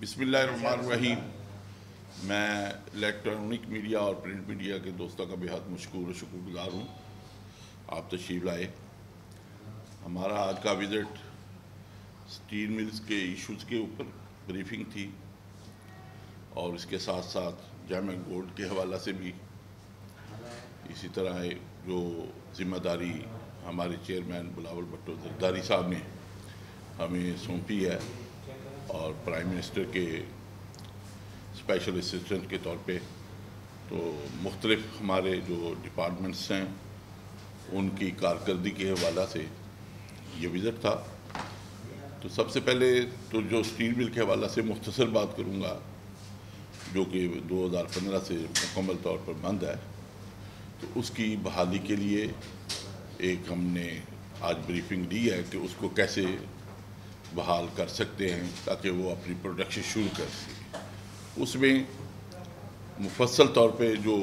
बिस्मिल्लाहिर्रहमानिर्रहीम। मैं electronic media और प्रिंट मीडिया के दोस्तों का बेहद मशहूर और शुक्रगुजार हूँ। आप तशरीफ़ लाए। हमारा आज का विज़िट स्टील मिल्स के इश्यूज़ के ऊपर ब्रीफिंग थी और इसके साथ साथ जाम गोल्ड के हवाला से भी इसी तरह जो ज़िम्मेदारी हमारे चेयरमैन बुलावल भट्टो जरदारी साहब ने हमें सौंपी है। और प्राइम मिनिस्टर के स्पेशल असिस्टेंट के तौर पे तो मुख्तलिफ़ हमारे जो डिपार्टमेंट्स हैं, उनकी कारकर्दगी के हवाला से ये विज़िट था। तो सबसे पहले तो जो स्टील मिल के हवाला से मुख्तसर बात करूँगा, जो कि 2015 से मुकम्मल तौर पर बंद है तो उसकी बहाली के लिए एक हमने आज ब्रीफिंग दी है कि उसको कैसे बहाल कर सकते हैं ताकि वो अपनी प्रोडक्शन शुरू कर सकें। उसमें मुफसल तौर पे जो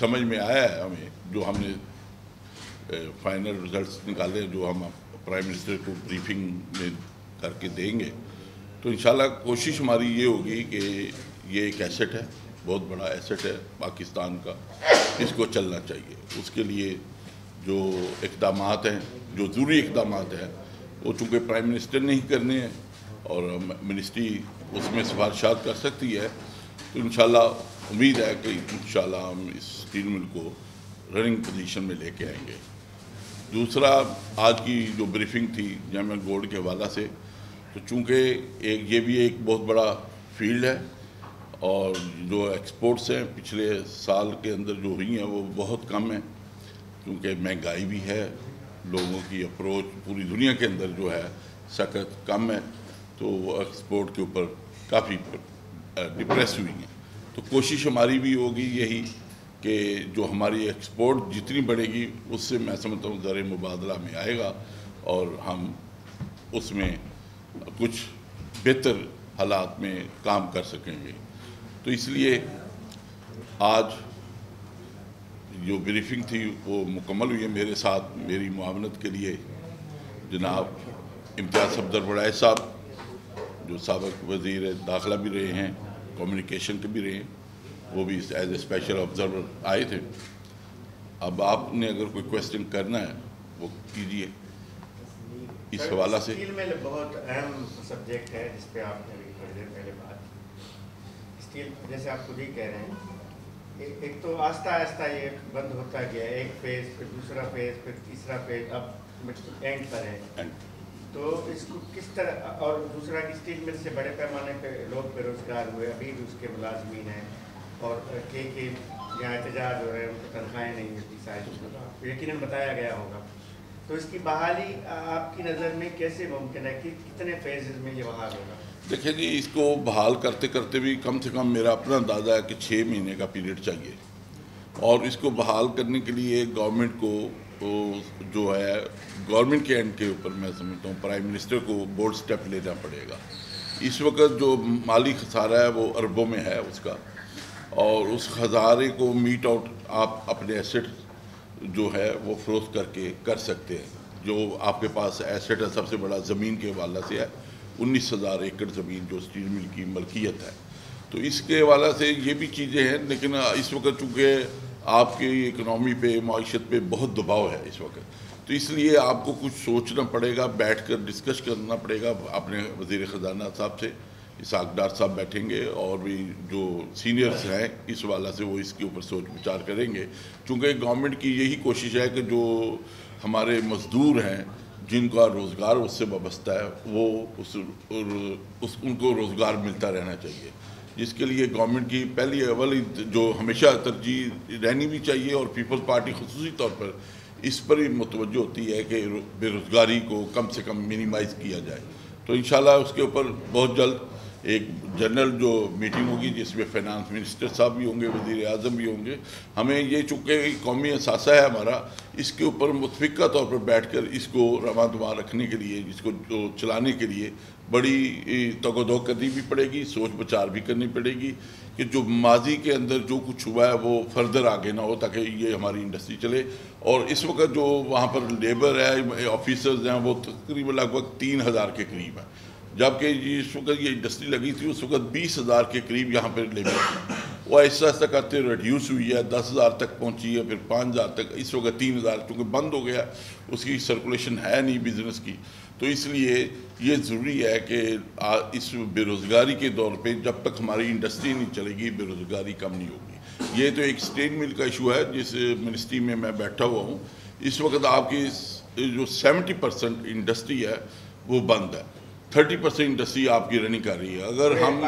समझ में आया है हमें, जो हमने फाइनल रिजल्ट्स निकाले, जो हम प्राइम मिनिस्टर को ब्रीफिंग में करके देंगे तो इन कोशिश हमारी ये होगी कि ये एक एसेट है, बहुत बड़ा एसेट है पाकिस्तान का। इसको चलना चाहिए। उसके लिए जो इकदाम हैं, जो ज़रूरी इकदाम हैं वो चूँकि प्राइम मिनिस्टर ने ही करने हैं और मिनिस्ट्री उसमें सिफारशात कर सकती है तो इन उम्मीद है कि इन हम इस स्टील मिल को रनिंग पोजीशन में लेके आएँगे। दूसरा, आज की जो ब्रीफिंग थी जैमन गोल्ड के हवाला से तो चूँकि एक, ये भी एक बहुत बड़ा फ़ील्ड है और जो एक्सपोर्ट्स हैं पिछले साल के अंदर जो हुई हैं वो बहुत कम है, क्योंकि महँगाई भी है लोगों की अप्रोच पूरी दुनिया के अंदर जो है सख्त कम है तो एक्सपोर्ट के ऊपर काफ़ी डिप्रेस हुई हैं। तो कोशिश हमारी भी होगी यही कि जो हमारी एक्सपोर्ट जितनी बढ़ेगी, उससे मैं समझता हूँ ज़र मुबादला में आएगा और हम उसमें कुछ बेहतर हालात में काम कर सकेंगे। तो इसलिए आज जो ब्रीफिंग थी, वो मुकम्मल हुई है मेरे साथ, मेरी मुआवनत के लिए। जनाब इम्तियाज़ सफदर बड़ाए साहब, जो सबक वज़ीर दाखिला भी रहे हैं कम्युनिकेशन के भी रहे हैं, वो भी एज ए स्पेशल ऑब्जर्वर आए थे। अब आपने अगर कोई क्वेश्चन करना है, वो कीजिए। इस हवाला से में बहुत अहम सब्जेक्ट है, जिस पे आपने पहले बात स्टील, जैसे आप खुद ही कह रहे हैं एक तो आस्ता आस्ता ये बंद होता गया एक फ़ेज़ फिर दूसरा फ़ेज़ फिर तीसरा फ़ेज़ अब एंड पर है। तो इसको किस तरह और दूसरा की स्टील मिल से बड़े पैमाने पे लोग बेरोजगार हुए अभी भी उसके मुलाजमीन हैं और के के जहाँ एहतजाज हो रहे हैं उनको तनख्वाहें नहीं मिलती शायद यकीन बताया गया होगा। तो इसकी बहाली आपकी नज़र में कैसे मुमकिन है? कि कितने फेजेज में ये बहाल होगा? देखिए जी, इसको बहाल करते करते भी कम से कम मेरा अपना अंदाज़ा है कि छः महीने का पीरियड चाहिए। और इसको बहाल करने के लिए गवर्नमेंट को तो जो है, गवर्नमेंट के एंड के ऊपर मैं समझता हूँ प्राइम मिनिस्टर को बोर्ड स्टेप लेना पड़ेगा। इस वक्त जो माली खसारा है, वो अरबों में है उसका। और उस खजारे को मीट आउट आप अपने एसेट जो है, वो फरोख्त करके कर सकते हैं। जो आपके पास एसेट है, सबसे बड़ा ज़मीन के हवाला से है उन्नीस हज़ार एकड़ ज़मीन जो स्टील मिल की, मलकियत है। तो इसके हवाला से ये भी चीज़ें हैं, लेकिन इस वक्त चूँकि आपकी इकनॉमी पे मीशत पे बहुत दबाव है इस वक्त तो इसलिए आपको कुछ सोचना पड़ेगा बैठ कर डिस्कस करना पड़ेगा अपने वज़ीर ख़जाना साहब से। इसाकदार साहब बैठेंगे और भी जो सीनियर्स हैं, इस वाला से वो इसके ऊपर सोच विचार करेंगे। चूँकि गवर्नमेंट की यही कोशिश है कि जो हमारे मज़दूर हैं जिनका रोज़गार उससे वाबस्ता है वो उस, उस उनको रोज़गार मिलता रहना चाहिए। जिसके लिए गवर्नमेंट की पहली अवल जो हमेशा तरजीह रहनी भी चाहिए और पीपल्स पार्टी खसूस तौर पर इस पर ही मुतवजह होती है कि बेरोज़गारी को कम से कम मिनिमाइज़ किया जाए। तो इन उसके ऊपर बहुत जल्द एक जनरल जो मीटिंग होगी, जिसमें फाइनेंस मिनिस्टर साहब भी होंगे, वज़ीर अजम भी होंगे, हमें ये चूँकि कौमी असासा है हमारा, इसके ऊपर मुतफ़ा तौर पर बैठ कर इसको रवा दवा रखने के लिए, इसको जो चलाने के लिए बड़ी तगोदो करनी भी पड़ेगी, सोच विचार भी करनी पड़ेगी कि जो माजी के अंदर जो कुछ हुआ है, वो फर्दर आगे ना हो, ताकि ये हमारी इंडस्ट्री चले। और इस वक्त जो वहाँ पर लेबर है ऑफिसर्स हैं, वो तकरीबन लगभग तीन हज़ार के करीब हैं। जबकि जिस वक्त ये इंडस्ट्री लगी थी, उस वक्त बीस हज़ार के करीब यहाँ पर लेबर वो ऐसा ऐसा करते रिड्यूस हुई है, दस हज़ार तक पहुँची है, फिर पाँच हज़ार तक, इस वक्त तीन हज़ार चूँकि बंद हो गया, उसकी सर्कुलेशन है नहीं बिज़नेस की। तो इसलिए ये ज़रूरी है कि इस बेरोज़गारी के दौर पे जब तक हमारी इंडस्ट्री नहीं चलेगी, बेरोज़गारी कम नहीं होगी। ये तो एक स्टेट मिल का इशू है, जिस मिनिस्ट्री में मैं बैठा हुआ हूँ। इस वक्त आपकी जो सेवेंटी परसेंट इंडस्ट्री है, वो बंद है। थर्टी परसेंट इंडस्ट्री आपकी रनिंग कर रही है। अगर हम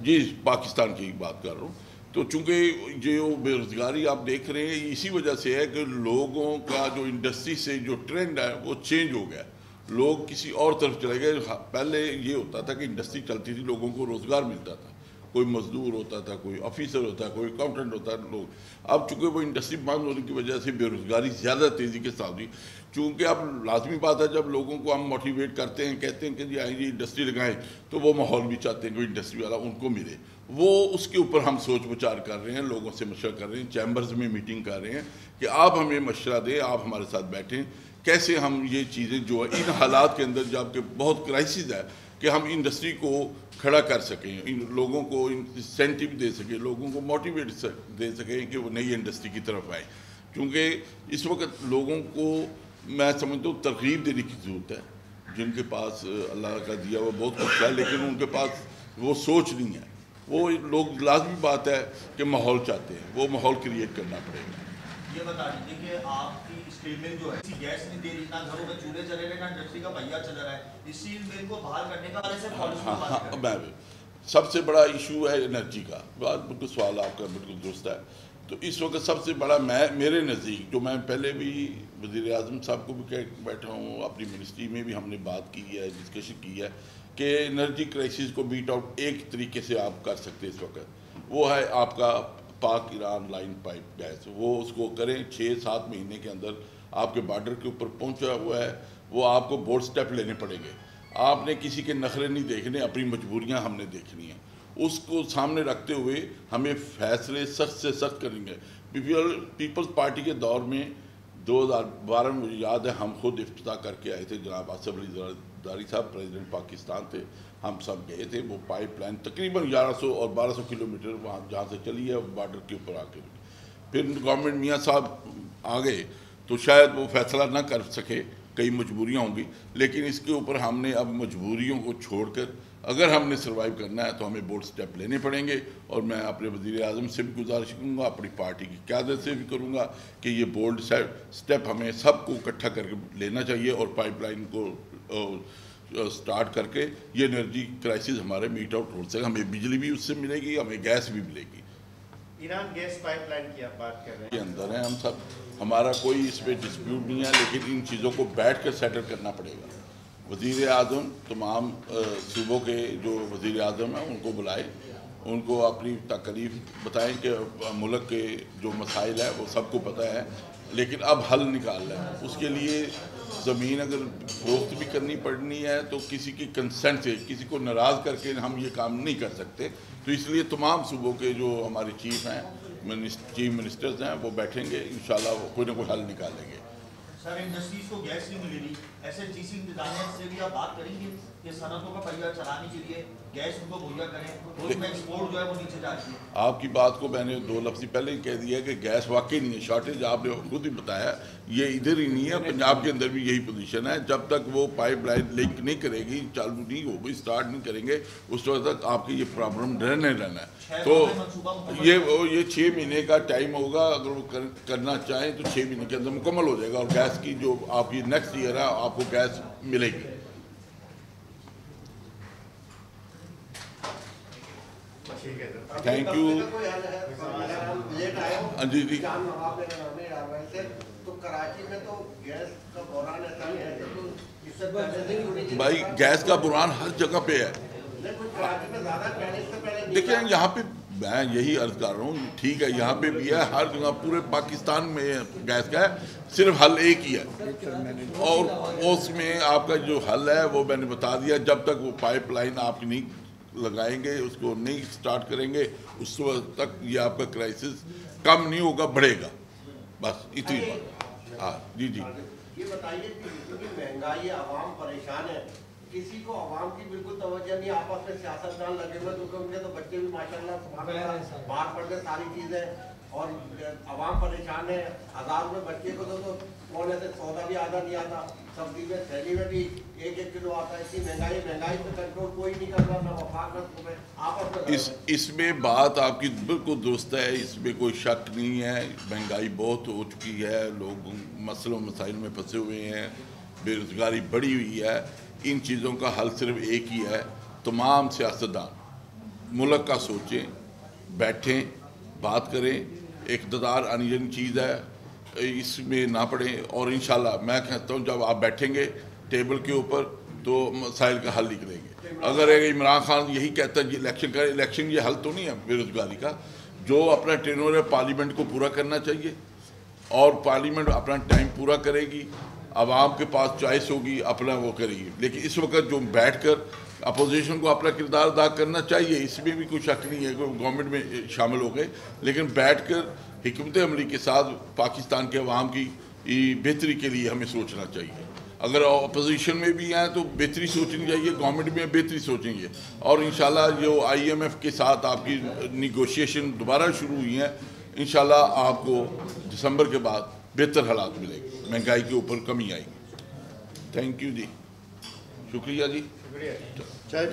जी पाकिस्तान की बात कर रहा हूँ। तो चूँकि जो बेरोज़गारी आप देख रहे हैं इसी वजह से है कि लोगों का जो इंडस्ट्री से जो ट्रेंड है वो चेंज हो गया। लोग किसी और तरफ़ चले गए। पहले ये होता था कि इंडस्ट्री चलती थी लोगों को रोज़गार मिलता था। कोई मजदूर होता था, कोई ऑफिसर होता, कोई अकाउंटेंट होता, लोग। अब चूँकि वो इंडस्ट्री बंद होने की वजह से बेरोज़गारी ज़्यादा तेज़ी के साथ हुई, चूँकि अब लाजमी बात है, जब लोगों को हम मोटिवेट करते हैं, कहते हैं कि जी आएँगे इंडस्ट्री लगाएँ तो वो माहौल भी चाहते हैं कोई इंडस्ट्री वाला उनको मिले। वो उसके ऊपर हम सोच विचार कर रहे हैं, लोगों से मशरा कर रहे हैं चैम्बर्स में मीटिंग कर रहे हैं कि आप हमें मशरा दें, आप हमारे साथ बैठें। कैसे हम ये चीज़ें जो है, इन हालात के अंदर जबकि बहुत क्राइसिस है कि हम इंडस्ट्री को खड़ा कर सकें, इन लोगों को इंसेंटिव दे सकें, लोगों को मोटिवेट दे सकें कि वो नई इंडस्ट्री की तरफ़ आए। क्योंकि इस वक्त लोगों को मैं समझता हूँ तरकीब देने की ज़रूरत है। जिनके पास, अल्लाह का दिया हुआ बहुत कुछ है, लेकिन उनके पास वो सोच नहीं है। वो लोग, लाजमी बात है कि माहौल चाहते हैं, वो माहौल क्रिएट करना पड़ेगा। ये बता दीजिए कि आपकी स्टील जो है गैस नहीं दे रही ना घरों में चूल्हे चले रहे ना इंडस्ट्री का पहिया चल रहा है। इस मिल को बहाल करने का से हाँ, हाँ, हाँ, मैं सबसे बड़ा इशू है एनर्जी का। बात बिल्कुल सवाल आपका बिल्कुल दुरुस्त है। तो इस वक्त सबसे बड़ा मैं मेरे नज़दीक जो मैं पहले भी वज़ी अजम साहब को भी कह बैठा हूँ अपनी मिनिस्ट्री में भी हमने बात की है डिस्कशन की है कि एनर्जी क्राइसिस को बीट आउट एक तरीके से आप कर सकते हैं इस वक्त। वो है आपका पाक ईरान लाइन पाइप गैस वो उसको करें छः सात महीने के अंदर आपके बॉर्डर के ऊपर पहुँचा हुआ है, वो आपको बोर्ड स्टेप लेने पड़ेंगे। आपने किसी के नखरे नहीं देखने, अपनी मजबूरियाँ हमने देखनी हैं। उसको सामने रखते हुए हमें फैसले सख्त से सख्त करेंगे। पीपल, पीपल्स पार्टी के दौर में 2012 में मुझे याद है, हम खुद इफ्तः करके आए थे, जनाब आसफ अली साहब, प्रेसिडेंट पाकिस्तान थे। हम सब गए थे, वो पाइप लाइन तकरीबन 1100 और 1200 किलोमीटर वहाँ जहाँ से चली है बॉर्डर के ऊपर आके। फिर गवर्नमेंट मियाँ साहब आ गए तो शायद वो फैसला ना कर सके, कई मजबूरियाँ होंगी, लेकिन इसके ऊपर हमने अब मजबूरियों को छोड़कर, अगर हमने सर्वाइव करना है तो हमें बोर्ड स्टेप लेने पड़ेंगे, और मैं अपने वज़ीर अजम से भी गुजारिश करूँगा, अपनी पार्टी की क्यादत से भी करूँगा, कि ये बोल्ड स्टेप हमें सबको इकट्ठा करके लेना चाहिए, और पाइपलाइन को स्टार्ट करके ये एनर्जी क्राइसिस हमारे मीट आउट हो सके। हमें बिजली भी उससे मिलेगी हमें गैस भी मिलेगी। ईरान गैस पाइपलाइन की आप बात कर रहे हैं। अंदर है हम सब। हमारा कोई इस पर डिस्प्यूट नहीं है लेकिन इन चीज़ों को बैठ कर सेटल करना पड़ेगा। वज़ीर अजम तमाम सूबों के जो वज़ीर अजम हैं उनको बुलाए। उनको अपनी तकलीफ़ बताएँ कि मुल्क के जो मसाइल है, वो सबको पता है, लेकिन अब हल निकाल है उसके लिए ज़मीन अगर फरोख्त भी करनी पड़नी है तो किसी की कंसेंट से, किसी को नाराज़ करके हम ये काम नहीं कर सकते। तो इसलिए तमाम सूबों के जो हमारे चीफ हैं चीफ मिनिस्टर्स हैं, वो बैठेंगे इन कोई ना कोई हल निकालेंगे। सर इंडस्ट्रीज़ को गैस नहीं मिलेगी ऐसे से भी आप बात करेंगे? कि सनतों का परिवार चलाने के लिए गैस उनको मुहैया करें उसमें एक्सपोर्ट जो है वो नीचे जा रही है। आपकी बात को मैंने दो लफ्ज़ पहले ही कह दिया कि गैस वाकई नहीं है। शॉर्टेज आपने खुद ही बताया ये इधर ही नहीं है पंजाब के अंदर भी यही पोजीशन है। जब तक वो पाइप लाइन लिंक नहीं करेगी चालू नहीं होगी स्टार्ट नहीं करेंगे उस वक्त तक आपकी ये प्रॉब्लम रहने रहना है। तो ये ये छः महीने का टाइम होगा अगर वो कर, करना चाहें तो छः महीने के अंदर मुकम्मल हो जाएगा। और गैस की जो आपकी नेक्स्ट ईयर है आपको गैस मिलेगी। थैंक यू हाँ जी भाई, गैस का बुरान हर जगह पे है। देखिए यहाँ पे, मैं यही अर्ज़ कर रहा हूँ, ठीक है, यहाँ पे भी है, हर जगह, पूरे पाकिस्तान में गैस का है, सिर्फ़ हल एक ही है। और उसमें आपका जो हल है, वो मैंने बता दिया, जब तक वो पाइपलाइन आप नहीं लगाएँगे, उसको नहीं स्टार्ट करेंगे, उस वक्त तक ये आपका क्राइसिस कम नहीं होगा, बढ़ेगा। बस, इतनी बात। हाँ जी जी। ये बताइए कि महँगाई, आवाम परेशान है किसी को आवाम की बिल्कुल तवज्जो नहीं आपस में सियासतदान लगे हुए क्योंकि उनके तो बच्चे भी माशाल्लाह सुभान अल्लाह बाहर पढ़ते सारी चीज़ें और आवाम परेशान है। हज़ार रुपए बच्चे को तो, तो कौन ऐसे सौदा भी आधा नहीं आता सब्ज़ी में थैली में भी एक एक किलो आता है इतनी महँगाई महँगाई पे कंट्रोल कोई नहीं कर रहा ना वफाक ना तुम्हें आपस में इस इसमें बात आपकी बिल्कुल दुरुस्त है इसमें कोई शक नहीं है महँगाई बहुत हो चुकी है लोग मसलों मसाइल में फंसे हुए हैं बेरोज़गारी बढ़ी हुई है। इन चीज़ों का हल सिर्फ़ एक ही है, तमाम सियासतदान। मुल्क का सोचें, बैठें, बात करें, इकतदार अनजन चीज़ है, इसमें ना पड़ें और इन मैं कहता हूँ, जब आप बैठेंगे टेबल के ऊपर तो मसाइल का हल निकलेंगे। अगर इमरान खान यही कहता है इलेक्शन का, इलेक्शन ये हल तो नहीं है बेरोज़गारी का, जो अपना टेनोर है, पार्लियामेंट को पूरा करना चाहिए, और पार्लियामेंट अपना टाइम पूरा करेगी आवाम के पास चॉइस होगी, अपना वो करेगी लेकिन इस वक्त जो बैठ कर अपोजिशन को अपना किरदार अदा करना चाहिए, इसमें भी कोई शक नहीं है कि गवर्नमेंट में शामिल हो गए। लेकिन बैठ कर हमत अमली के साथ पाकिस्तान के अवाम की बेहतरी के लिए हमें सोचना चाहिए। अगर अपोजिशन में भी हैं तो बेहतरी सोचनी चाहिए गवर्नमेंट में बेहतरी सोचेंगे। और इन जो आईएमएफ के साथ आपकी निगोशिएशन दोबारा शुरू हुई हैं इन आपको दिसंबर के बाद बेहतर हालात मिलेंगे। महँगाई के ऊपर कमी आएगी। थैंक यू जी। शुक्रिया जी। शुक्रिया। चाय